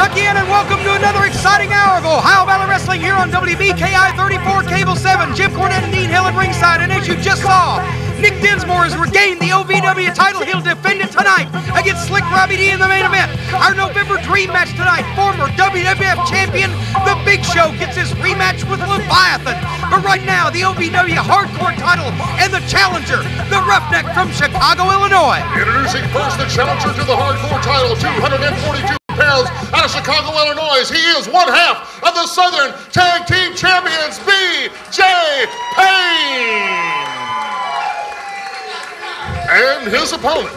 Kentuckiana, and welcome to another exciting hour of Ohio Valley Wrestling here on WBKI 34 Cable 7. Jim Cornette and Dean Hill at ringside, and as you just saw, Nick Dinsmore has regained the OVW title. He'll defend it tonight against Slick Robbie D in the main event. Our November Dream match tonight, former WWF champion The Big Show gets his rematch with Leviathan. But right now, the OVW Hardcore title and the challenger, the Roughneck from Chicago, Illinois. Introducing first the challenger to the Hardcore title, 242 pounds out of Chicago, Illinois. He is one half of the Southern Tag Team Champions, B.J. Payne and his opponent.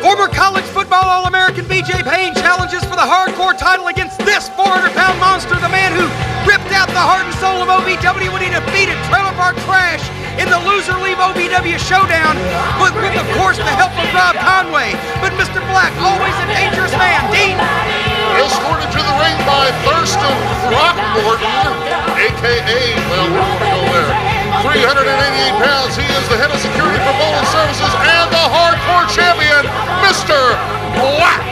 Former college football All-American B.J. Payne challenges for the hardcore title against this 400-pound monster, the man who ripped out the heart and soul of OVW when he defeated Trailer Park the Loser Leave OVW showdown with, with, of course, the help of Rob Conway. But Mr. Black, always a dangerous man. Dean. Escorted to the ring by Thurston Throckmorton, a.k.a., well, we to go there. 388 pounds. He is the head of security for Boland Services and the hardcore champion, Mr. Black.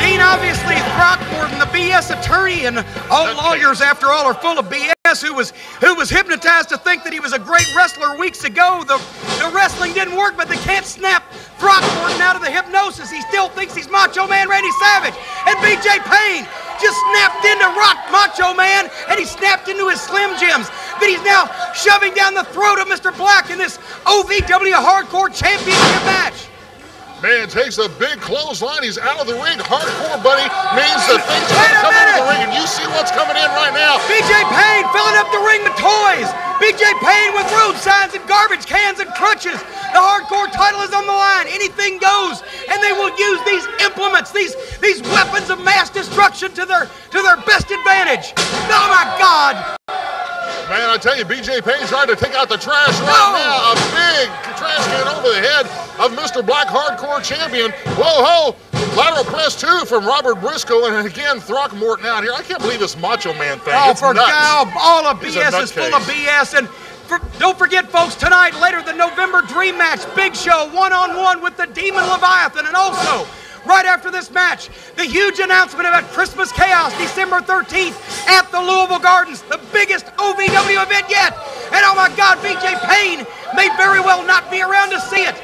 Dean, obviously, Throckmorton, the BS attorney, and all lawyers, after all, are full of BS. Who was who was hypnotized to think that he was a great wrestler weeks ago? The the wrestling didn't work, but they can't snap Throckmorton out of the hypnosis. He still thinks he's Macho Man Randy Savage and B.J. Payne just snapped into Rock Macho Man and he snapped into his Slim Jims. But he's now shoving down the throat of Mr. Black in this OVW Hardcore Championship match. Man takes a big clothesline. He's out of the ring. Hardcore, buddy, means that things are coming the ring, and you see what's coming in right now. BJ Payne filling up the ring with toys. BJ Payne with road signs and garbage cans and crutches. The hardcore title is on the line. Anything goes, and they will use these implements, these these weapons of mass destruction to their to their best advantage. Oh my God! Man, I tell you, BJ Payne's trying to take out the trash right No. now. A big trash can over the head of Mr. Black Hardcore Champion. Whoa, ho! Lateral press two from Robert Briscoe, and again Throckmorton out here. I can't believe this Macho Man thing. Oh, it's for nuts. God, all of He's BS is full of. BS. And for, don't forget, folks, tonight, later, the November Dream Match, Big Show, one on one with the Demon Leviathan. And also, right after this match, the huge announcement about Christmas Chaos, December 13th at the Louisville Gardens, the biggest OVW event yet. And oh my God, BJ Payne may very well not be around to see it.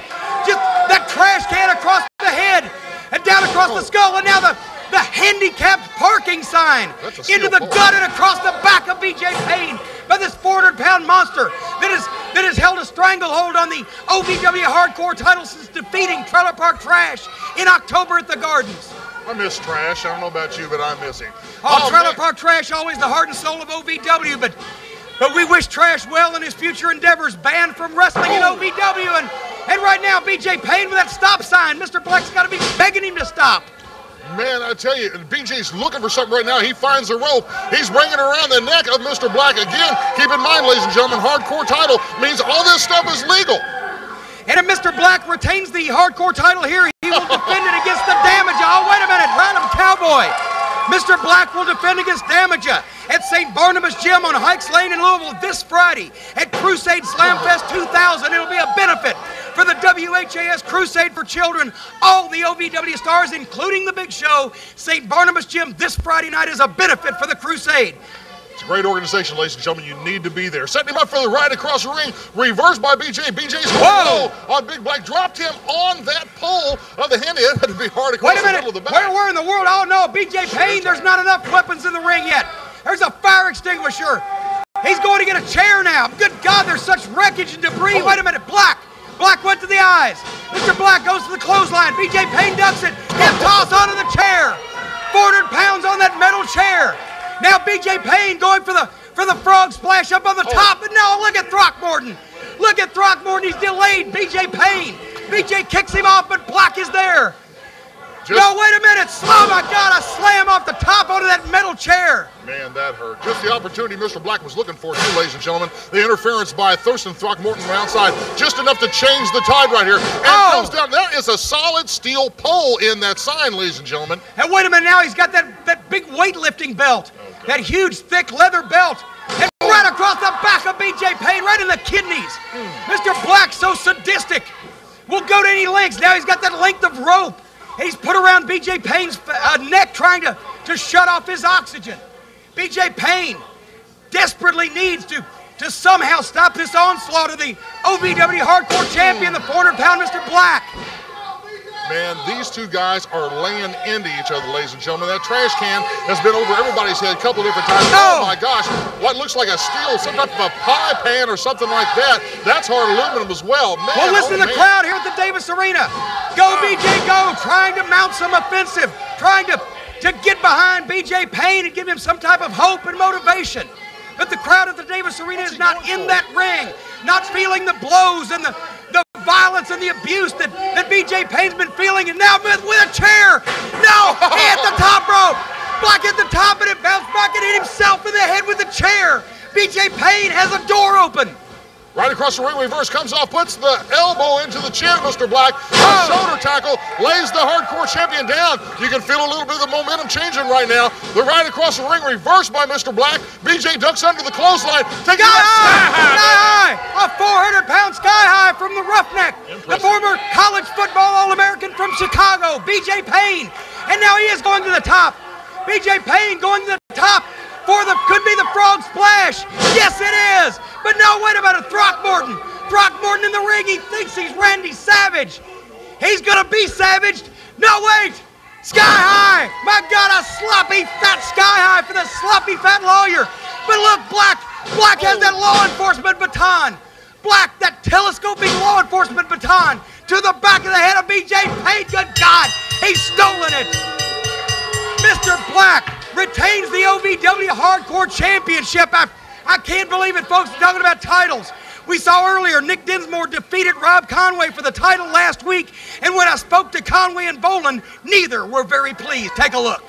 Just that trash can across the head and down across the skull, and now the the handicapped parking sign That's a steel into the gut and across the back of BJ Payne by this 400-pound monster stranglehold on the OVW Hardcore title since defeating Trailer Park Trash in October at the Gardens. I miss Trash. I don't know about you, but I miss him. Oh, oh Trailer man. Park Trash, always the heart and soul of OVW, but but we wish Trash well in his future endeavors, banned from wrestling in OVW, and and right now BJ Payne with that stop sign, Mr. Black's got to be begging him to stop. Man, I tell you, BJ's looking for something right now. He finds the rope. He's bringing it around the neck of Mr. Black again. Keep in mind, ladies and gentlemen, hardcore title means all this stuff is legal. And if Mr. Black retains the hardcore title here, he will defend it against the damage. Oh, wait a minute, Random Cowboy. Mr. Black will defend against Damager at St. Barnabas Gym on Hikes Lane in Louisville this Friday at Crusade Slamfest 2000. It'll be a benefit for the WHAS Crusade for Children. All the OVW stars, including the Big Show, St. Barnabas Gym this Friday night is a benefit for the Crusade. It's a great organization, ladies and gentlemen. You need to be there. Setting him up for the ride across the ring. Reversed by BJ. BJ's Whoa! on Big Black. Dropped him on that pole of the handy. It had to be hard across Wait a the minute. middle of the Where, back. where in the world? Oh no, BJ Payne, there's not enough weapons in the ring yet. There's a fire extinguisher. He's going to get a chair now. Good God, there's such wreckage and debris. Oh. Wait a minute, Black. Black went to the eyes. Mr. Black goes to the clothesline. BJ Payne ducks it. Hip toss onto the chair. 400 pounds on that metal chair. Now BJ Payne going for the for the frog splash up on the top. And no, look at Throckmorton. Look at Throckmorton. He's delayed. BJ Payne. BJ kicks him off, but Black is there. Just, No, wait a minute. Oh my God, a slam off the top onto that metal chair. Man, that hurt. Just the opportunity Mr. Black was looking for, too, ladies and gentlemen. The interference by Thurston Throckmorton from outside. Just enough to change the tide right here. And Oh! comes down. There is a solid steel pole in that sign, ladies and gentlemen. And wait a minute now, he's got that, that big weightlifting belt. That huge, thick leather belt. And right across the back of BJ Payne, right in the kidneys. Hmm. Mr. Black, so sadistic, will go to any lengths. Now he's got that length of rope. He's put around BJ Payne's uh, neck trying to to shut off his oxygen. BJ Payne desperately needs to, to somehow stop this onslaught of the OVW Hardcore Champion, the 400 pound Mr. Black. Man, these two guys are laying into each other, ladies and gentlemen. That trash can has been over everybody's head a couple different times. Oh. Oh, my gosh. What looks like a steel, some type of a pie pan or something like that. That's hard aluminum as well. Man, Well, listen oh, to the man. crowd here at the Davis Arena. Go, ah. BJ, go! Trying to mount some offensive, trying to, to get behind BJ Payne and give him some type of hope and motivation. But the crowd at the Davis Arena is not in that ring, not feeling the blows and the, the violence and the abuse that, that BJ Payne's been feeling. And now with, with a chair. No, he hit the top rope. Black hit the top and it bounced back and hit himself in the head with the chair. BJ Payne has a door open. Right across the ring, reverse comes off, puts the elbow into the chin, Mr. Black. Oh. shoulder tackle, lays the hardcore champion down. You can feel a little bit of the momentum changing right now. The right across the ring, reversed by Mr. Black. BJ ducks under the clothesline, taking Sky high! Sky high. high! A 400 pound sky high from the roughneck. The former college football All American from Chicago, BJ Payne. And now he is going to the top. BJ Payne going to the top for the could be the frog splash. Yes, it is. But no, wait about it. Throckmorton. Throckmorton in the ring. He thinks he's Randy Savage. He's gonna be savaged. No, wait. Sky high. My God, a sloppy fat sky high for the sloppy fat lawyer. But look, Black. Black has that law enforcement baton. Black, that telescoping law enforcement baton to the back of the head of BJ Payne. Good God, he's stolen it. Mr. Black retains the OVW Hardcore Championship. I, I can't believe it, folks. Talking about titles. We saw earlier Nick Dinsmore defeated Rob Conway for the title last week, and when I spoke to Conway and Boland, neither were very pleased. Take a look.